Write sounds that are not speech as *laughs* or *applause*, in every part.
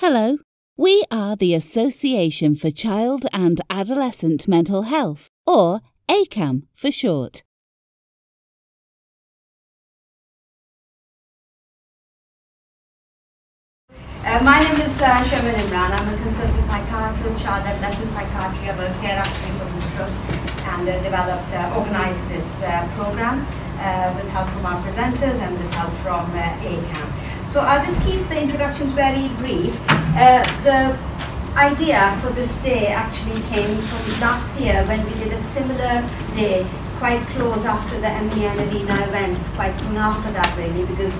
Hello, we are the Association for Child and Adolescent Mental Health, or ACAMH for short. Uh, my name is uh, Sherman Imran. I'm a consultant psychiatrist, child and adolescent psychiatry. I work here actually for this trust and uh, developed, uh, organized this uh, program uh, with help from our presenters and with help from ACAMH. So I'll just keep the introductions very brief. Uh, the idea for this day actually came from last year when we did a similar day quite close after the MEN Arena events, quite soon after that really, because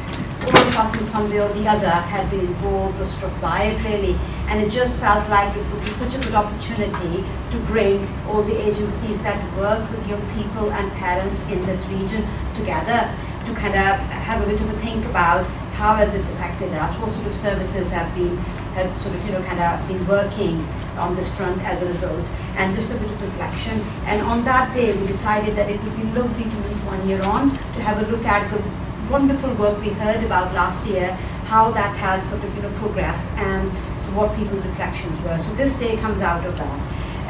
all of us in some way or the other had been involved or struck by it really, and it just felt like it would be such a good opportunity to bring all the agencies that work with young people and parents in this region together to kind of have a bit of a think about how has it affected us, what sort of services have been, have sort of, you know, kind of been working on this front as a result, and just a bit of reflection. And on that day, we decided that it would be lovely to meet one year on, to have a look at the wonderful work we heard about last year, how that has sort of, you know, progressed, and what people's reflections were. So this day comes out of that.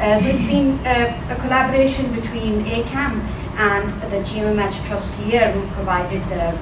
Uh, so it's been uh, a collaboration between ACAMH and the GMMH Trust here who provided the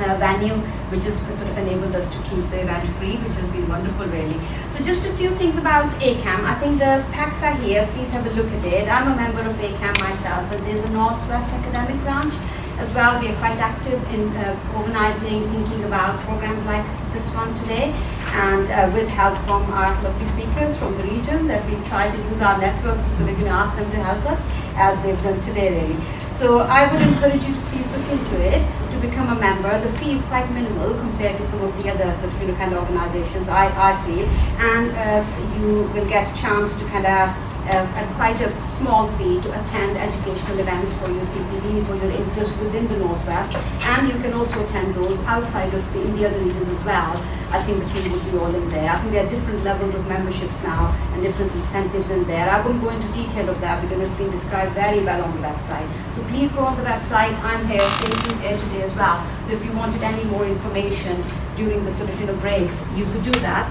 uh, venue, which has sort of enabled us to keep the event free, which has been wonderful, really. So just a few things about ACAMH. I think the packs are here. Please have a look at it. I'm a member of ACAMH myself, and there's a Northwest Academic Branch as well. We are quite active in uh, organizing, thinking about programs like this one today, and uh, with help from our lovely speakers from the region that we try to use our networks so we can ask them to help us as they've done today, really. So I would encourage you to please look into it to become a member, the fee is quite minimal compared to some of the other sort of you know, kind of organizations, I, I feel, and uh, you will get a chance to kind of uh, at quite a small fee to attend educational events for your CPD, for your interest within the Northwest, and you can also attend those outside of the, in the other regions as well. I think the team would be all in there. I think there are different levels of memberships now and different incentives in there. I won't go into detail of that because it's been described very well on the website. So please go on the website. I'm here, Stacey's here today as well. So if you wanted any more information during the sort of you know breaks, you could do that.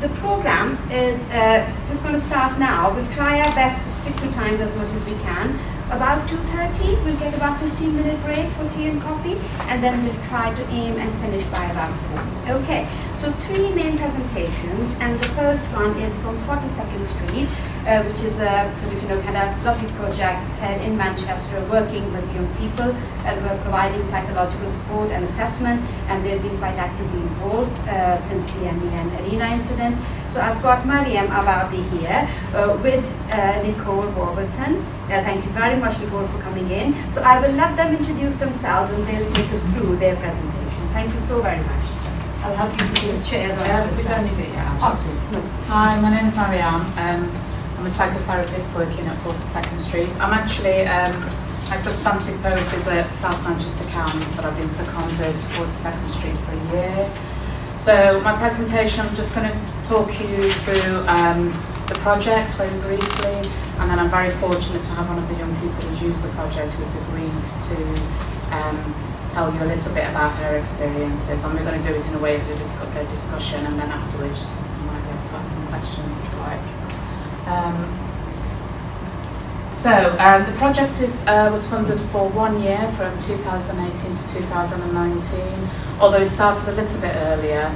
The program is uh, just going to start now. We'll try our best to stick to times as much as we can. About 2.30, we'll get about 15 minute break for tea and coffee, and then we'll try to aim and finish by about 4. Okay, so three main presentations, and the first one is from 42nd Street, uh, which is a sort of, you know, kind of lovely project uh, in Manchester working with young people and we're providing psychological support and assessment and they've been quite actively involved uh, since the MEN Arena incident. So I've got Maryam Arbabi here uh, with uh, Nicole Warburton. Uh, thank you very much, Nicole, for coming in. So I will let them introduce themselves and they'll take us through their presentation. Thank you so very much. I'll help you to your chairs. Uh, we don't need it yet. Oh, no. Hi, my name is Maryam. Um, I'm a psychotherapist working at 42nd Street. I'm actually, um, my substantive post is at South Manchester CAMHS, but I've been seconded to 42nd Street for a year. So my presentation, I'm just going to talk you through um, the project very briefly, and then I'm very fortunate to have one of the young people who's used the project who's agreed to um, tell you a little bit about her experiences, and we're going to do it in a way of a discussion, and then afterwards you might be able to ask some questions if you like. Um, so um, the project is, uh, was funded for one year from 2018 to 2019, although it started a little bit earlier.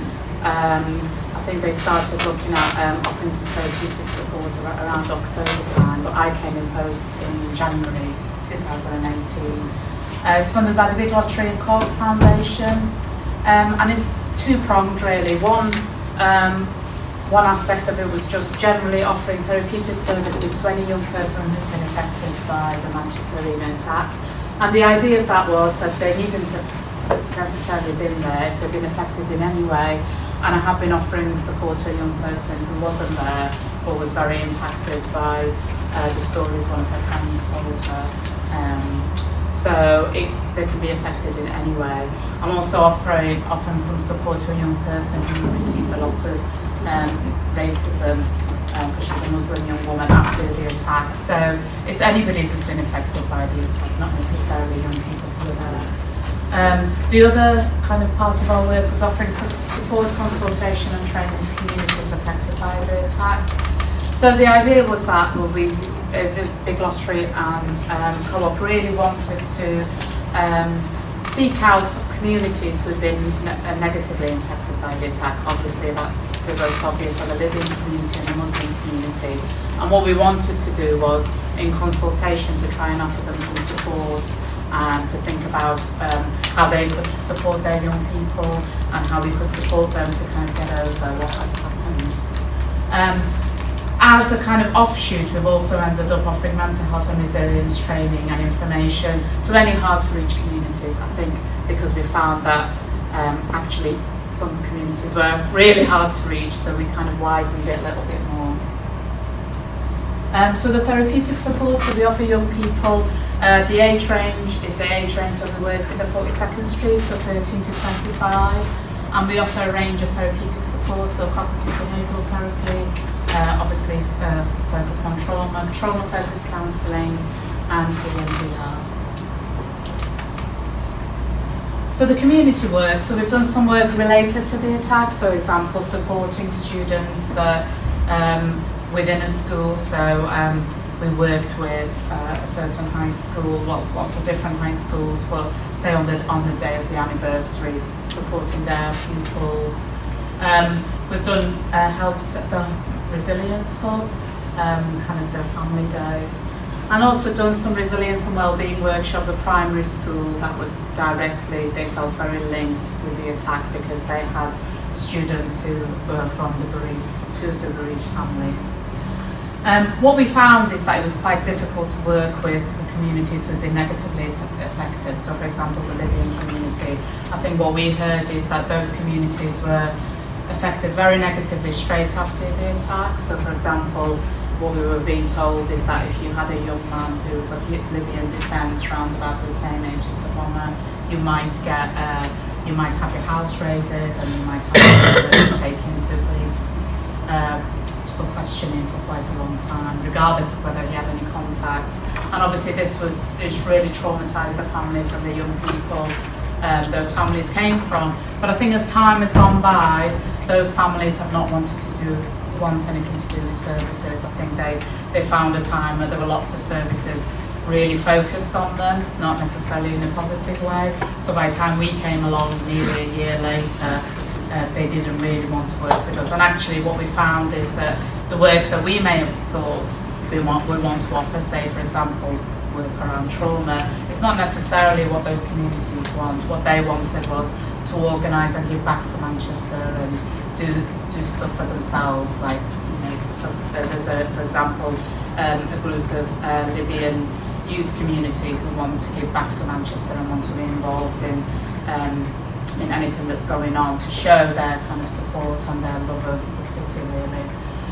Um, I think they started looking at um, offering some therapeutic support around October time, but I came in post in January 2018. Uh, it's funded by the Big Lottery and Co-op Foundation, um, and it's two-pronged really. One, um, one aspect of it was just generally offering therapeutic services to any young person who's been affected by the Manchester Arena attack. And the idea of that was that they needn't have necessarily been there, if they've been affected in any way. And I have been offering support to a young person who wasn't there or was very impacted by uh, the stories one of her friends told her. Um, so it, they can be affected in any way. I'm also offering, offering some support to a young person who received a lot of um, racism because um, she's a Muslim young woman after the attack. So it's anybody who's been affected by the attack, not necessarily young people. Um, the other kind of part of our work was offering support, consultation and training to communities affected by the attack. So the idea was that well, we, uh, the Big Lottery and um, Co-op really wanted to um, seek out communities who've been ne uh, negatively impacted by the attack. Obviously that's the most obvious on the Libyan community and the Muslim community. And what we wanted to do was, in consultation, to try and offer them some support and to think about um, how they could support their young people and how we could support them to kind of get over what had happened. Um, as a kind of offshoot, we've also ended up offering mental health and resilience training and information to any hard to reach communities, I think, because we found that um, actually some communities were really hard to reach, so we kind of widened it a little bit more. Um, so the therapeutic support, that we offer young people uh, the age range is the age range that we work with at 42nd Street, so 13 to 25. And we offer a range of therapeutic support, so cognitive behavioural therapy, uh, obviously uh, focus on trauma, trauma-focused counselling, and the EMDR. So the community work, so we've done some work related to the attack, so example supporting students that um, within a school, so um, we worked with uh, a certain high school, well, lots of different high schools, but say on the on the day of the anniversary, supporting their pupils. Um, we've done uh, helped the Resilience Hub, um, kind of their family days, and also done some resilience and wellbeing workshop at primary school that was directly, they felt very linked to the attack because they had students who were from the bereaved, two of the bereaved families. Um, what we found is that it was quite difficult to work with the communities who had been negatively affected. So, for example, the Libyan community. I think what we heard is that those communities were affected very negatively straight after the attack. So, for example, what we were being told is that if you had a young man who was of Libyan descent, around about the same age as the bomber, you might get, uh, you might have your house raided, and you might have to *coughs* taken to police. Uh, for questioning for quite a long time, regardless of whether he had any contact. And obviously this was this really traumatized the families and the young people um, those families came from. But I think as time has gone by, those families have not wanted to do want anything to do with services. I think they, they found a time where there were lots of services really focused on them, not necessarily in a positive way. So by the time we came along nearly a year later, uh, they didn't really want to work with us. And actually what we found is that the work that we may have thought we want, we want to offer, say for example, work around trauma, it's not necessarily what those communities want. What they wanted was to organise and give back to Manchester and do, do stuff for themselves, like, you know, so there's a, for example, um, a group of uh, Libyan youth community who want to give back to Manchester and want to be involved in um, in anything that's going on to show their kind of support and their love of the city really.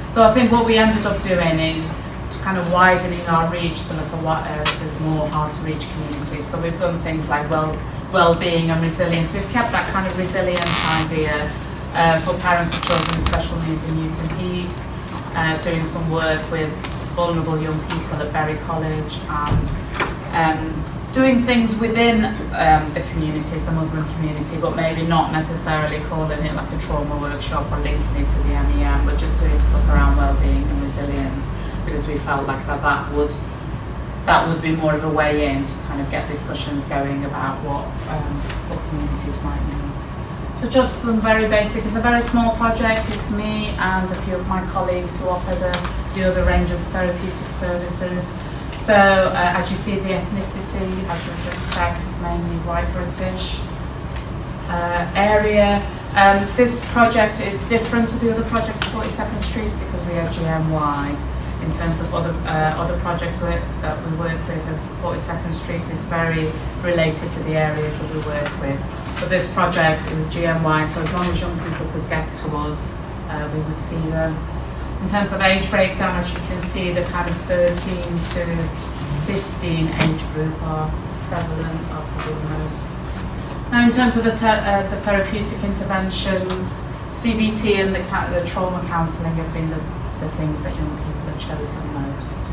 So I think what we ended up doing is to kind of widening our reach to look at what uh, to more hard to reach communities. So we've done things like well well-being and resilience. We've kept that kind of resilience idea uh, for parents of children with special needs in Newton Heath, uh, doing some work with vulnerable young people at Bury College and um, doing things within um, the communities, the Muslim community, but maybe not necessarily calling it like a trauma workshop or linking it to the MEN, but just doing stuff around well-being and resilience because we felt like that that would that would be more of a way in to kind of get discussions going about what um, what communities might need. So just some very basic, it's a very small project, it's me and a few of my colleagues who offer the, the other range of therapeutic services. So uh, as you see, the ethnicity, as you would expect, is mainly white British uh, area. Um, this project is different to the other projects at 42nd Street because we are GM wide. In terms of other uh, other projects that we work with, 42nd Street is very related to the areas that we work with. For this project, it was GM wide, so as long as young people could get to us, uh, we would see them. In terms of age breakdown, as you can see, the kind of 13 to 15 age group are prevalent, are probably the most. Now, in terms of the, uh, the therapeutic interventions, CBT and the, the trauma counselling have been the, the things that young people have chosen most.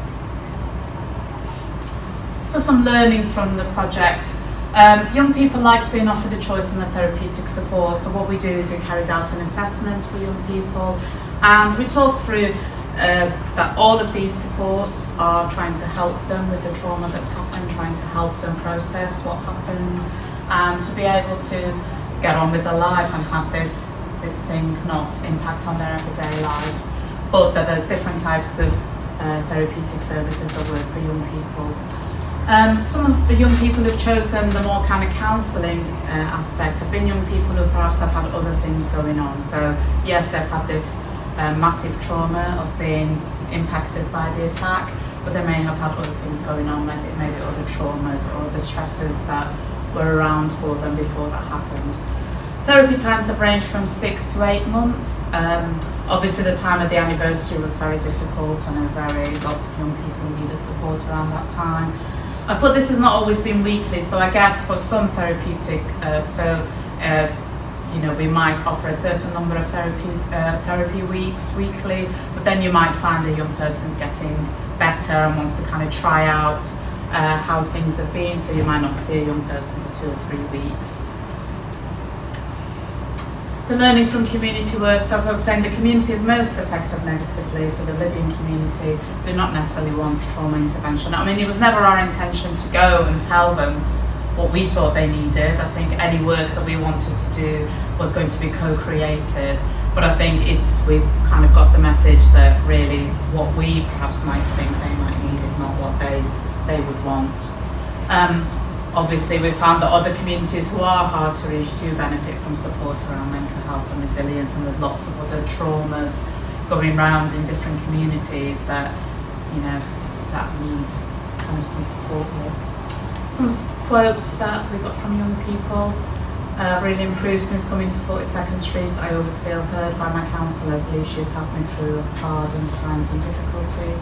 So some learning from the project. Um, young people liked being offered a choice in the therapeutic support, so what we do is we carried out an assessment for young people and we talk through uh, that all of these supports are trying to help them with the trauma that's happened, trying to help them process what happened and to be able to get on with their life and have this, this thing not impact on their everyday life, but that there's different types of uh, therapeutic services that work for young people. Um, some of the young people who've chosen the more kind of counselling uh, aspect have been young people who perhaps have had other things going on. So yes, they've had this uh, massive trauma of being impacted by the attack, but they may have had other things going on, maybe, maybe other traumas or other stresses that were around for them before that happened. Therapy times have ranged from six to eight months. Um, obviously the time of the anniversary was very difficult. I know very lots of young people needed support around that time. I thought this has not always been weekly, so I guess for some therapeutic, uh, so uh, you know, we might offer a certain number of therapies, uh, therapy weeks weekly, but then you might find a young person's getting better and wants to kind of try out uh, how things have been, so you might not see a young person for two or three weeks. The learning from community works, as I was saying, the community is most affected negatively, so the Libyan community do not necessarily want trauma intervention. I mean, it was never our intention to go and tell them what we thought they needed. I think any work that we wanted to do was going to be co-created, but I think it's we've kind of got the message that really what we perhaps might think they might need is not what they they would want. Um, Obviously, we've found that other communities who are hard to reach do benefit from support around mental health and resilience, and there's lots of other traumas going around in different communities that, you know, that need kind of some support with. Some quotes that we got from young people. Uh, really improved since coming to 42nd Street. I always feel heard by my counsellor. I believe she's helped me through hard and times and difficulty.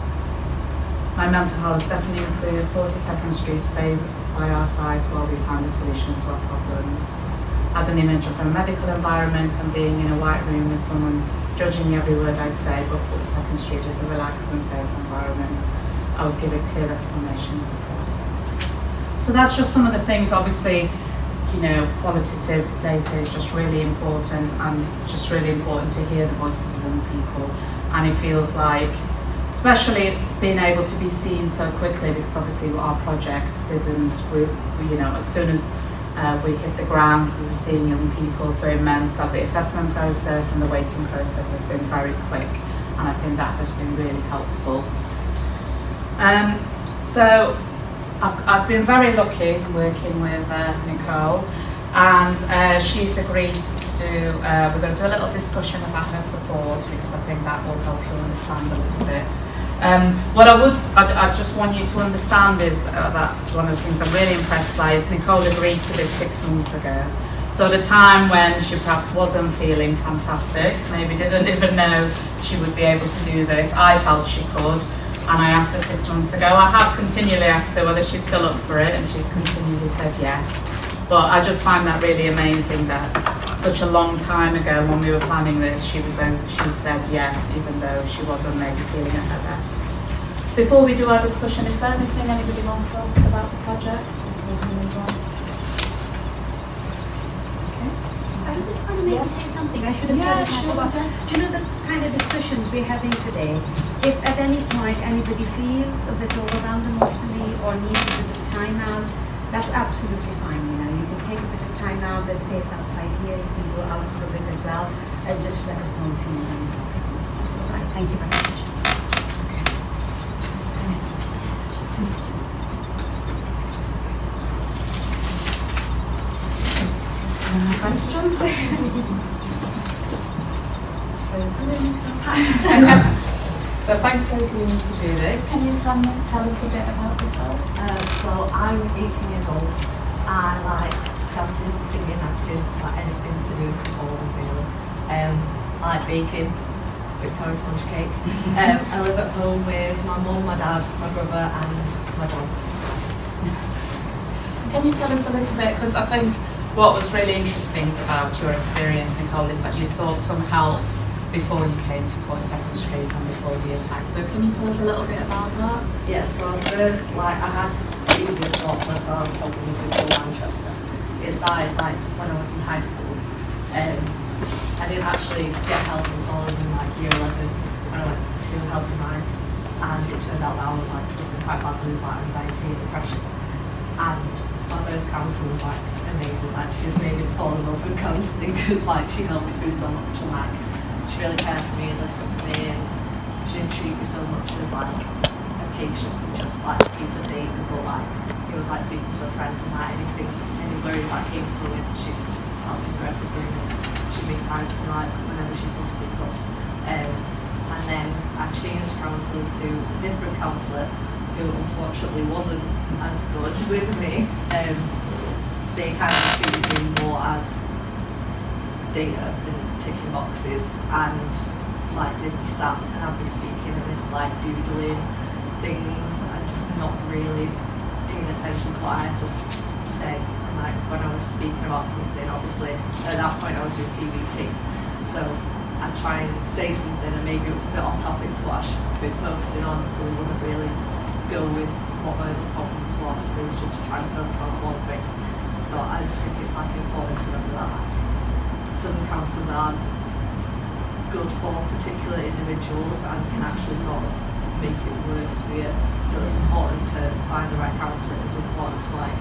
My mental health has definitely improved. 42nd Street stay by our sides while we found the solutions to our problems. Had an image of a medical environment and being in a white room with someone judging every word I say, but 42nd Street is a relaxed and safe environment. I was given clear explanation of the process. So that's just some of the things, obviously, you know, qualitative data is just really important and just really important to hear the voices of young people. And it feels like especially being able to be seen so quickly because obviously our project didn't, we, you know, as soon as uh, we hit the ground, we were seeing young people, so it meant that the assessment process and the waiting process has been very quick, and I think that has been really helpful. Um, so I've, I've been very lucky working with uh, Nicole, and uh, she's agreed to do, uh, we're going to do a little discussion about her support because I think that will help you understand a little bit. Um, what I would, I, I, just want you to understand is uh, that one of the things I'm really impressed by is Nicole agreed to this six months ago. So at a time when she perhaps wasn't feeling fantastic, maybe didn't *laughs* even know she would be able to do this, I felt she could. And I asked her six months ago. I have continually asked her whether she's still up for it, and she's continually said yes. But I just find that really amazing that such a long time ago when we were planning this, she was she said yes, even though she wasn't maybe feeling at her best. Before we do our discussion, is there anything anybody wants to ask about the project before we move on? I just want to maybe Yes. say something. I should have Yeah, said it sure. before. Do you know the kind of discussions we're having today? If at any point anybody feels a bit overwhelmed emotionally or needs a bit of time out, that's absolutely fine. You know, you can take a bit of time out. There's space outside here. You can go out for a bit as well, and just let us know if you need any help. All right. Thank you very much. Any questions? *laughs* so, *laughs* so thanks for agreeing to do this. Can you tell, me, tell us a bit about yourself? Um, so I'm 18 years old. I like dancing, singing, acting, like anything to do with performing really. Um, I like baking, Victoria sponge cake. *laughs* um, I live at home with my mum, my dad, my brother and my dog. Can you tell us a little bit, because I think what was really interesting about your experience, Nicole, is that you sought some help before you came to 42nd Street and before the attack. So can you tell us a little bit about that? Yeah, so first like I had previous sort of mental health problems with Manchester. Started like when I was in high school. Um, I didn't actually get help until I was in like year 11 when I went to Healthy Minds and it turned out that I was like suffering quite badly with like anxiety and depression. And my first counsellor was like amazing, like she just made me fall in love with counselling because like she helped me through so much. And like she really cared for me and listened to me. And she didn't treat me so much as like a patient, just like a piece of data, but like it was like speaking to a friend and like anything, worries that came to her with, she helped me through everything and she made time for like whenever she possibly could. Um, and then I changed counsellors to a different counsellor who unfortunately wasn't as good *laughs* with me. Um, they kind of treated me more as data and ticking boxes and like they'd be sat and I'd be speaking and they'd like doodling things and just not really paying attention to what I had to say. Like when I was speaking about something, obviously at that point I was doing CBT, so I'd try and say something and maybe it was a bit off topic to what I should have been focusing on, so we wouldn't really go with what my other problems was. They was just trying to focus on one thing. So I just think it's like important to remember that some counsellors aren't good for particular individuals and can actually sort of make it worse for you. So it's important to find the right counsellor. It's important for like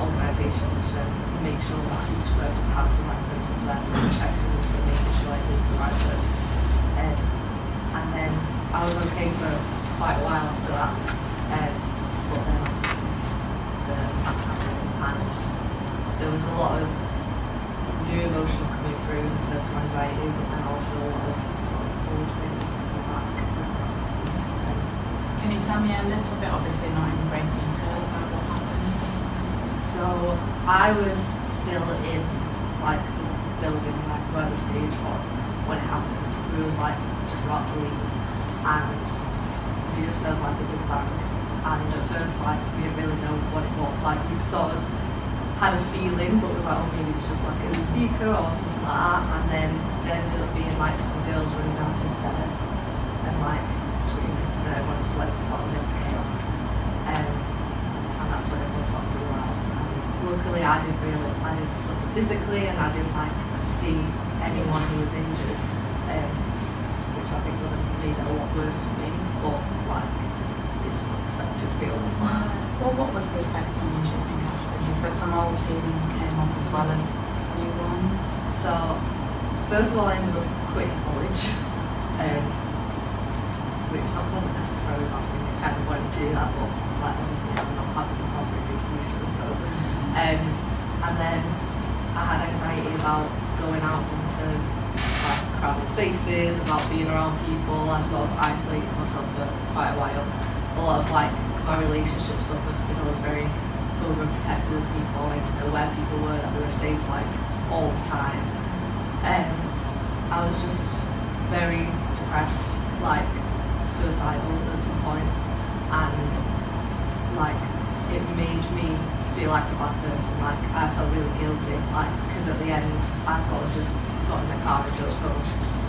organisations to make sure that each person has the right person them and checks in with making sure it is the right person. Um, and then I was okay for quite a while after that. Um, but then the attack happened and there was a lot of new emotions coming through in terms of anxiety, but then also a lot of sort of old things coming back as well. Um, Can you tell me a little bit, obviously not in great detail? So I was still in like the building like where the stage was when it happened. We was like just about to leave. And we just heard like a big bang and at first like we didn't really know what it was. Like we sort of had a feeling but was like oh maybe it's just like a speaker or something like that. And then there ended up being like some girls running down some stairs and like screaming. And everyone was like sort of into chaos. Um, and that's when everyone sort of realised luckily I didn't really I didn't suffer physically and I didn't like see anyone who was injured um, which I think would have made it a lot worse for me but like it's affected me a lot Well, what was the effect on you, do you think, after? You said some old feelings came up as well as new ones. So, first of all, I ended up quitting college, um, which I wasn't necessarily thing. I kind of wanted to do that, but like obviously I'm not having a proper education. So, um, and then I had anxiety about going out into like crowded spaces, about being around people. I sort of isolated myself for quite a while. A lot of like my relationship suffered because I was very overprotective of people. I wanted to know where people were, that they were safe, like all the time. Um, I was just very depressed, like suicidal at some points, and like it made me feel like a bad person. Like I felt really guilty, like because at the end I sort of just got in the car and drove home,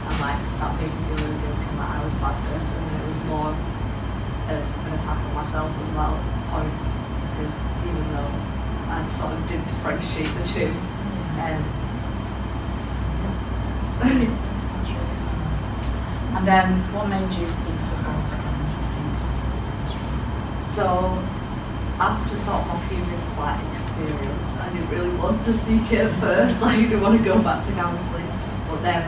and like that made me feel really guilty and that I was a bad person. And it was more of an attack on myself as well at points because even though I sort of did differentiate the two, um, *laughs* So, sounds really hard. And then, what made you seek support again, do you think? So after sort of my previous like experience, I didn't really want to seek it at first. *laughs* Like I didn't want to go back to counselling. But then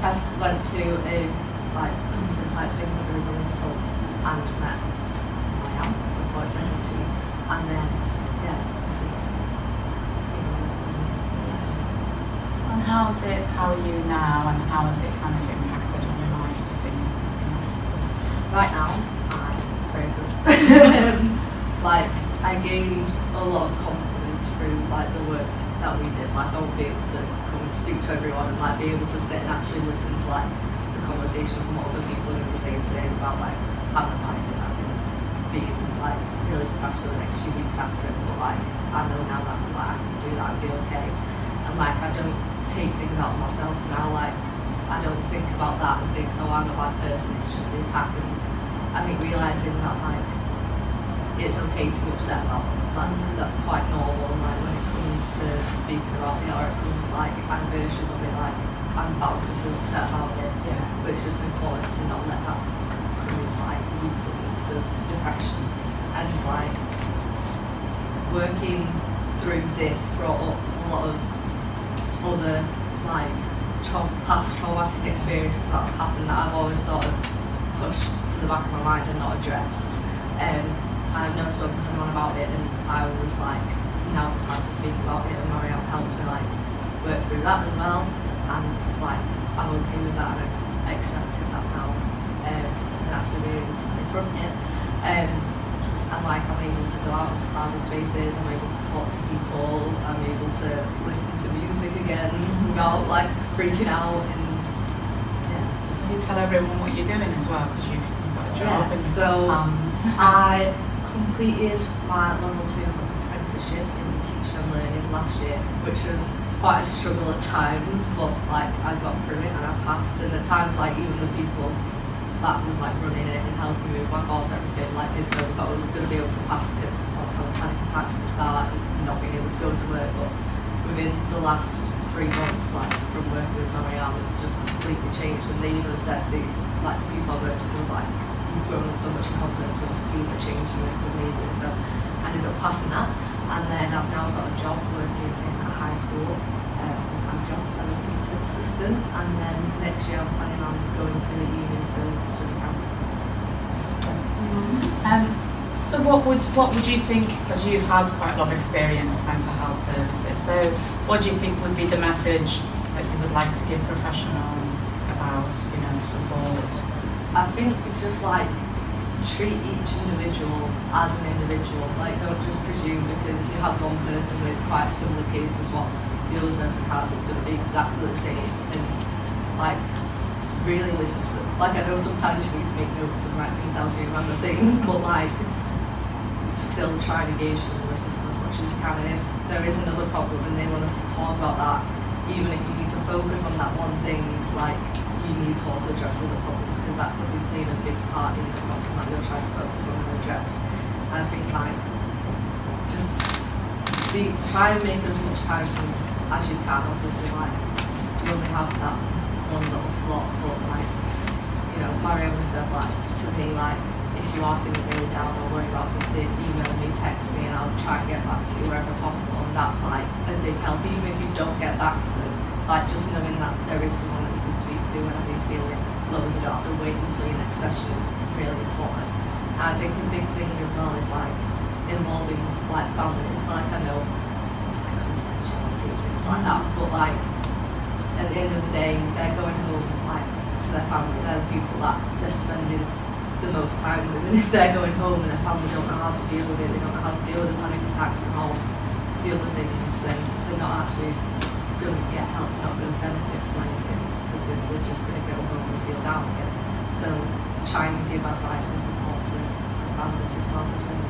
I went to a like conference with the Resilience Hub and met Maryam with Voice Energy. And then yeah, just you know. And how's it, how are you now, and how has it kind of impacted on your life, do you think? Right now I'm very good. *laughs* like I gained a lot of confidence through like the work that we did. Like I would be able to come and speak to everyone and like be able to sit and actually listen to like the conversations and what other people are saying today about like having a panic attack and being like really depressed for the next few weeks after it. But like I know now that like I can do that and be okay. And like I don't take things out of myself now. Like I don't think about that and think, oh, I'm a bad person. It's just the attack. And I think realizing that like it's okay to be upset about. Like that's quite normal. And like when it comes to speaking about it, or it comes to like anniversaries of it, like I'm bound to feel upset about it. Yeah. But it's just important to not let that come into like weeks and weeks of depression and like working through this brought up a lot of other like tra- past traumatic experiences that have happened that I've always sort of pushed to the back of my mind and not addressed. Um, I've never spoken to anyone about it and I was like, now's the time to speak about it and Maryam helped me like work through that as well and like I'm okay with that and I've accepted that now um, and actually being able to confront it. Um, and like I'm able to go out into crowded spaces, I'm able to talk to people, I'm able to listen to music again *laughs* without like freaking out and yeah, Can you tell everyone what you're doing as well? Because you've, you've got a job Yeah, and so- plans. *laughs* I completed my level two apprenticeship in teaching and learning last year, which was quite a struggle at times, but like I got through it and I passed. And at times, like even the people that was like running it and helping me with my course and everything, like didn't know if I was going to be able to pass because I was having panic attacks at the start and not being able to go to work. But within the last three months, like from working with Maryam, it just completely changed. And they even said the like people I worked with was like grown so much confidence, we've seen the change you, it's amazing. So I ended up passing that. And then I've now got a job working in a high school, uh, full-time job as a teacher assistant. And then next year I'm planning on going to the union to study counselling. Um, so what would what would you think, as you've had quite a lot of experience in mental health services, so what do you think would be the message that you would like to give professionals about, you know, support? I think we just like treat each individual as an individual. Like don't just presume because you have one person with quite a similar case as what the other person has, it's gonna be exactly the same and like really listen to them. Like I know sometimes you need to make notes and write things down so you remember things, *laughs* but like still try and engage them and listen to them as much as you can. And if there is another problem and they want us to talk about that, even if you need to focus on that one thing, like you need to also address other problems that be playing a big part in that you're trying to focus on and address. And I think like just be try and make as much time as you can. Obviously, like you only have that one little slot, but like you know, Mario said like to me like if you are feeling really down or worried about something, email me, text me, and I'll try and get back to you wherever possible. And that's like a big help, even if you don't get back to them. Like just knowing that there is someone that you can speak to whenever you're feeling low, you don't have to wait until your next session is really important. Uh, and I think a big thing as well is like involving like families. Like I know it's like confidentiality and things like that, mm-hmm. but like at the end of the day, they're going home like to their family. They're the people that they're spending the most time with. And if they're going home and their family don't know how to deal with it, they don't know how to deal with the panic attacks and all the other things, then they're not actually going to get help, not going to benefit because they're just going to go home and feel down again. So trying to give advice and support to the families as well as well.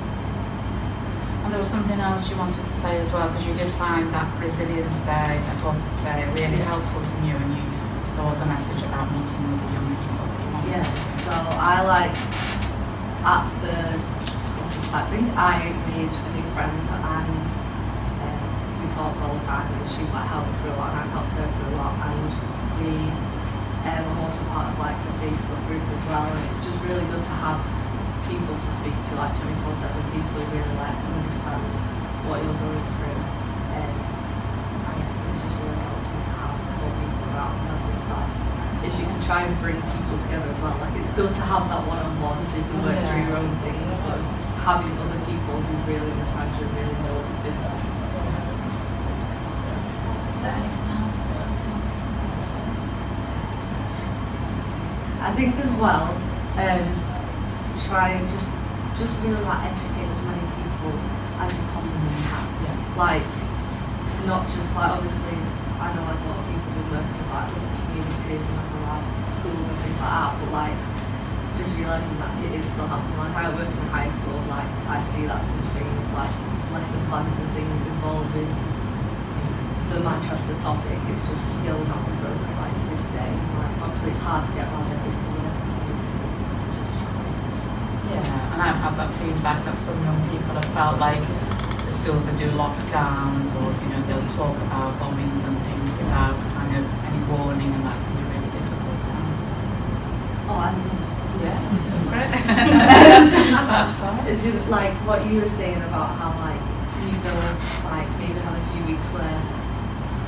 And there was something else you wanted to say as well, because you did find that resilience day, that club day, really helpful to you, and you there was a message about meeting with the young people that you wanted Yeah, so I like at the think I made a new friend and um, we talk all the time and she's like helped me through a lot and I've helped her through a lot and we um, I'm also part of like the Facebook group as well and it's just really good to have people to speak to like 24 7 people who really like understand what you're going through um, and yeah, it's just really helped me to have more people around and I think that if you can try and bring people together as well. Like it's good to have that one-on-one so you can work through your own things, but having other people who really understand you really know what you've been through. Is there anything else that you want to say? I think as well, um, try and just just really like educate as many people as you possibly can. Yeah. Like not just like obviously I know like a lot of people have been working with like other communities and other like schools and things like that, but like just realising that it is still happening. Like I work in a high school, like I see that some things like lesson plans and things involving the Manchester topic is just still not been broken like to this day. Like obviously it's hard to get around every school and every community, so just try. Yeah, and I've had that feedback that some young people have felt like the schools that do lockdowns or you know they'll talk about bombings and things without kind of any warning and that can be really difficult to answer. Oh, I mean, Yeah. *laughs* That's Do, like what you were saying about how like you go like maybe have a few weeks where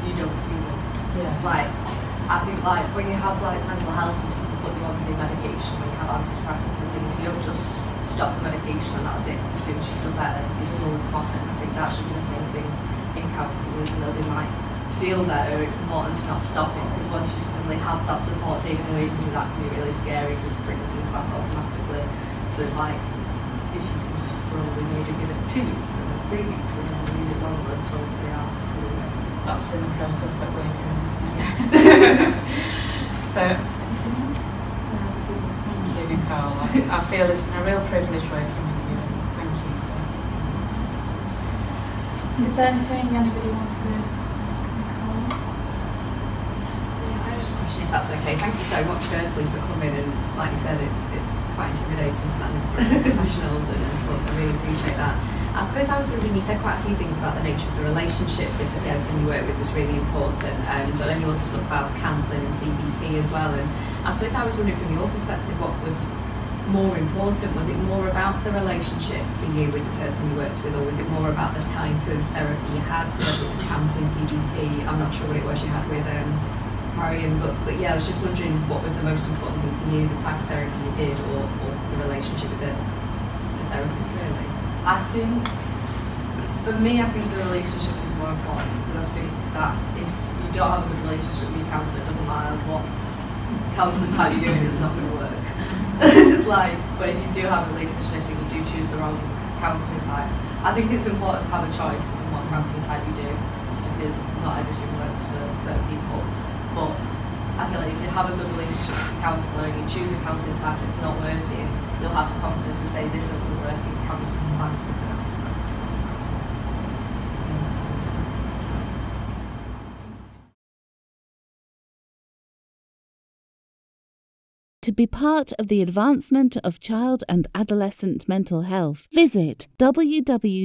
you don't see them. Yeah. Like I think like when you have like mental health and people put you on say medication when you have antidepressants and things, you don't just stop the medication and that's it. As soon as you feel better, you slowly coughing. I think that should be the same thing in counselling, even though they might feel better, it's important to not stop it because once you suddenly have that support taken away from you, that can be really scary because bringing things back automatically. So it's like if you can just slowly maybe give it two weeks and then three weeks and then leave it longer until they are fully. That's the process that we're doing, it? *laughs* so, anything else? Thank you, Nicole. I, I feel it's been a real privilege working with you. Thank you for Is there anything anybody wants to ask Nicole? Yeah, I just question if that's okay. Thank you so much, firstly, for coming. And like you said, it's it's quite intimidating standing in front of *laughs* professionals and, and sports. I really appreciate that. I suppose I was wondering, you said quite a few things about the nature of the relationship that the person you work with was really important. Um, but then you also talked about counselling and CBT as well. And I suppose I was wondering, from your perspective, what was more important? Was it more about the relationship for you with the person you worked with, or was it more about the type of therapy you had? So whether it was counselling, CBT, I'm not sure what it was you had with um, Maryam, but, but yeah, I was just wondering what was the most important thing for you, the type of therapy you did, or, or the relationship with the, the therapist, really? I think for me, I think the relationship is more important because I think that if you don't have a good relationship with your counsellor, it doesn't matter what counselling type you're doing, it's not going to work. *laughs* like, but if you do have a relationship and you do choose the wrong counselling type, I think it's important to have a choice in what counselling type you do because not everything works for certain people. But I feel like if you have a good relationship with the counsellor and you choose a counselling type that's not working, you'll have the confidence to say this isn't working, can we To be part of the advancement of child and adolescent mental health, visit www.acamh.org.